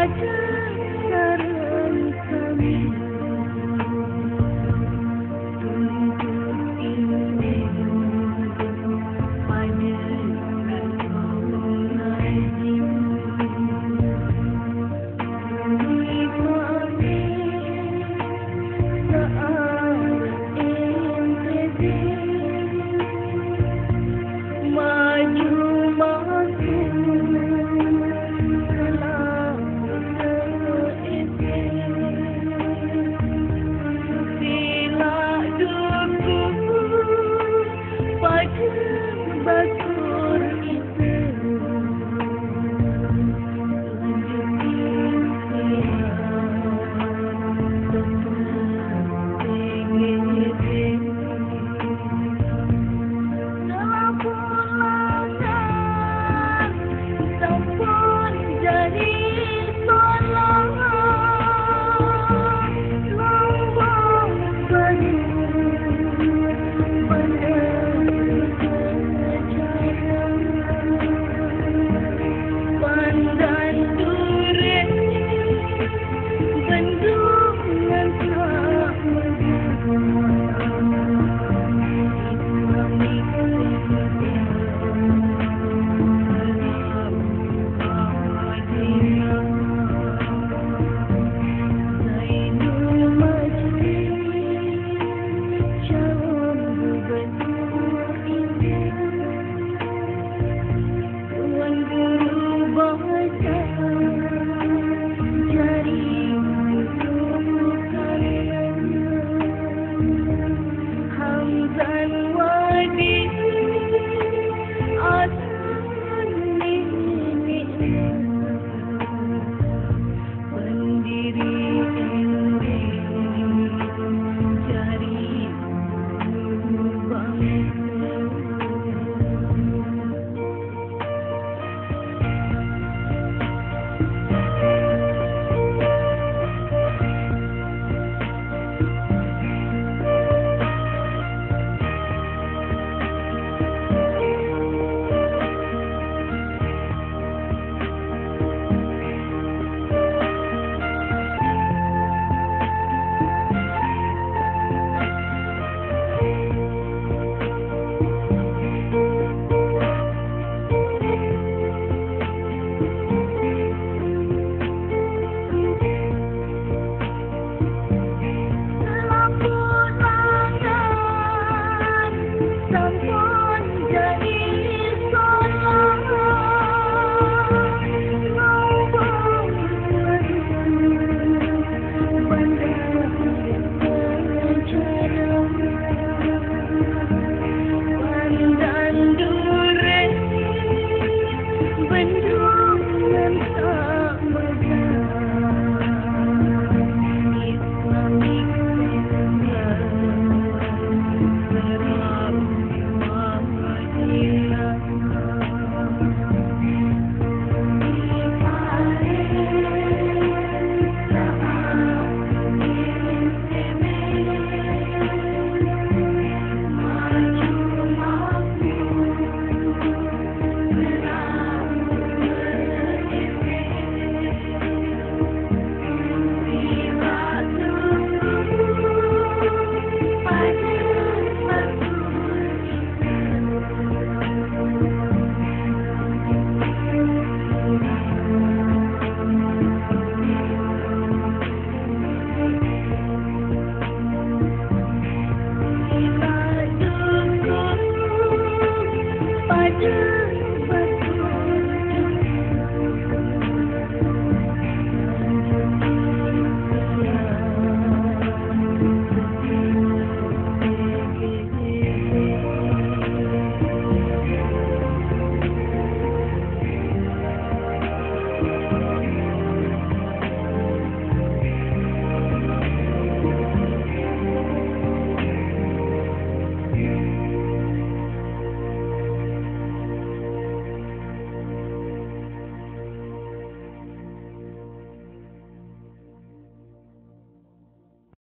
I do.